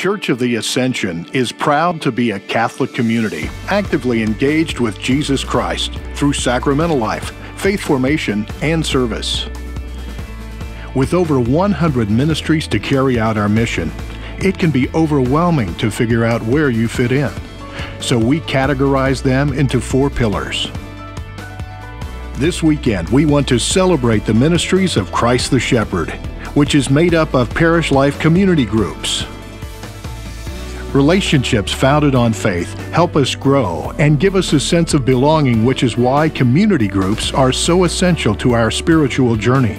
Church of the Ascension is proud to be a Catholic community actively engaged with Jesus Christ through sacramental life, faith formation, and service. With over 100 ministries to carry out our mission, it can be overwhelming to figure out where you fit in. So we categorize them into four pillars. This weekend, we want to celebrate the ministries of Christ the Shepherd, which is made up of parish life community groups. Relationships founded on faith help us grow and give us a sense of belonging, which is why community groups are so essential to our spiritual journey.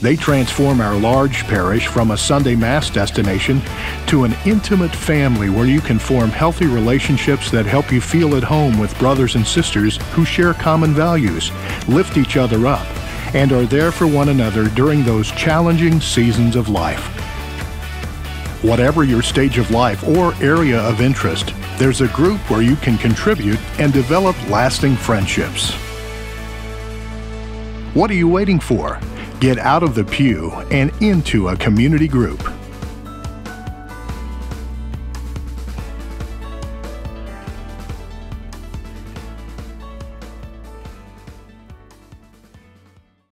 They transform our large parish from a Sunday Mass destination to an intimate family where you can form healthy relationships that help you feel at home with brothers and sisters who share common values, lift each other up, and are there for one another during those challenging seasons of life. Whatever your stage of life or area of interest, there's a group where you can contribute and develop lasting friendships. What are you waiting for? Get out of the pew and into a community group.